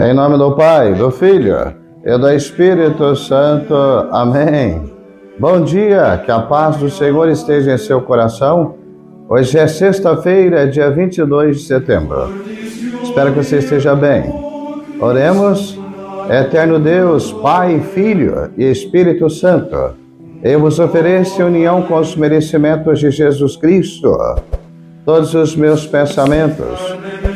Em nome do Pai, do Filho e do Espírito Santo. Amém. Bom dia, que a paz do Senhor esteja em seu coração. Hoje é sexta-feira, dia 22 de setembro. Espero que você esteja bem. Oremos. Eterno Deus, Pai, Filho e Espírito Santo, eu vos ofereço união com os merecimentos de Jesus Cristo todos os meus pensamentos,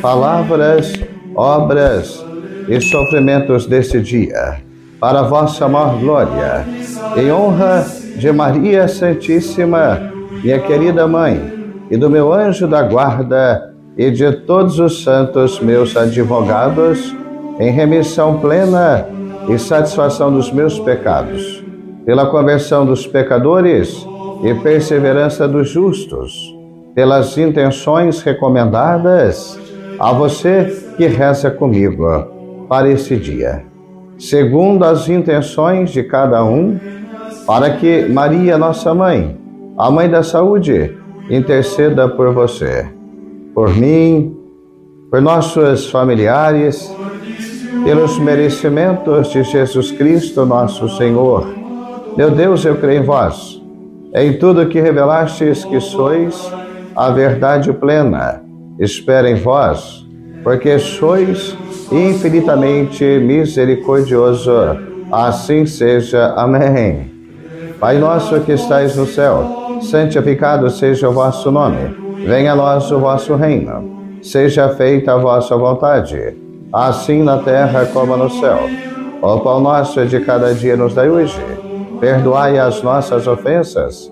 palavras, obras, e sofrimentos deste dia, para a vossa maior glória, em honra de Maria Santíssima, minha querida Mãe, e do meu anjo da guarda, e de todos os santos meus advogados, em remissão plena e satisfação dos meus pecados, pela conversão dos pecadores e perseverança dos justos, pelas intenções recomendadas a você que reza comigo para esse dia, segundo as intenções de cada um, para que Maria, nossa mãe, a mãe da saúde, interceda por você, por mim, por nossos familiares, pelos merecimentos de Jesus Cristo, nosso Senhor. Meu Deus, eu creio em vós, em tudo que revelastes que sois a verdade plena. Espero em vós, porque sois infinitamente misericordioso. Assim seja. Amém. Pai nosso que estais no céu, santificado seja o vosso nome. Venha a nós o vosso reino. Seja feita a vossa vontade, assim na terra como no céu. O pão nosso de cada dia nos dai hoje. Perdoai as nossas ofensas,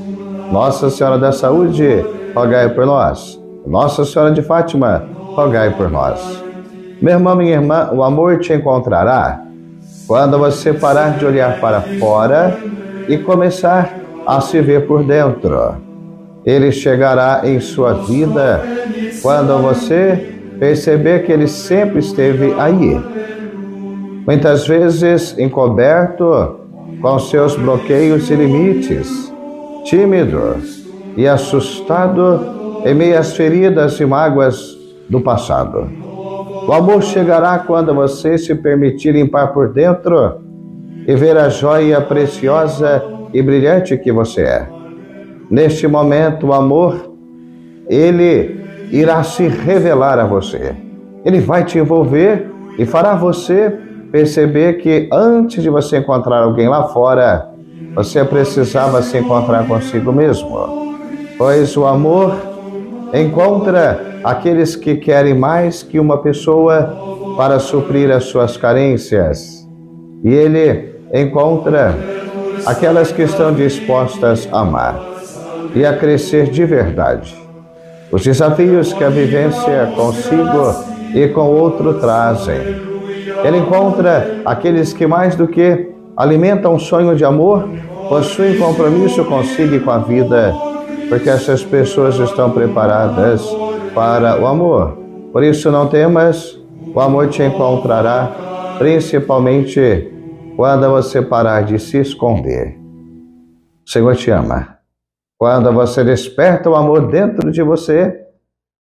Nossa Senhora da Saúde, rogai por nós. Nossa Senhora de Fátima, rogai por nós. Meu irmão, minha irmã, o amor te encontrará quando você parar de olhar para fora e começar a se ver por dentro. Ele chegará em sua vida quando você perceber que ele sempre esteve aí. Muitas vezes encoberto com seus bloqueios e limites, tímido e assustado em meio às feridas e mágoas do passado. O amor chegará quando você se permitir limpar por dentro e ver a joia preciosa e brilhante que você é. Neste momento, o amor, ele irá se revelar a você. Ele vai te envolver e fará você perceber que antes de você encontrar alguém lá fora, você precisava se encontrar consigo mesmo. Pois o amor encontra aqueles que querem mais que uma pessoa para suprir as suas carências. E ele encontra aquelas que estão dispostas a amar e a crescer de verdade. Os desafios que a vivência consigo e com outro trazem. Ele encontra aqueles que mais do que alimentam um sonho de amor, possuem compromisso consigo e com a vida, porque essas pessoas estão preparadas para o amor. Por isso não temas, o amor te encontrará, principalmente quando você parar de se esconder. O Senhor te ama. Quando você desperta o amor dentro de você,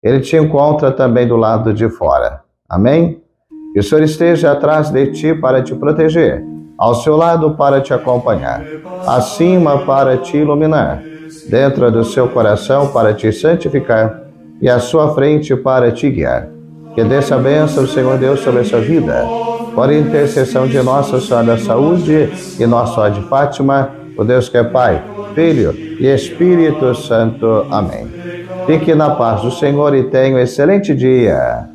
ele te encontra também do lado de fora. Amém? Que o Senhor esteja atrás de ti para te proteger, ao seu lado para te acompanhar, acima para te iluminar, dentro do seu coração para te santificar e à sua frente para te guiar. Que desça a bênção Senhor Deus sobre essa vida, por intercessão de Nossa Senhora da Saúde e Nossa Senhora de Fátima, o Deus que é Pai, Filho e Espírito Santo. Amém. Fique na paz do Senhor e tenha um excelente dia.